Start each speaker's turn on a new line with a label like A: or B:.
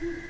A: Mm-hmm.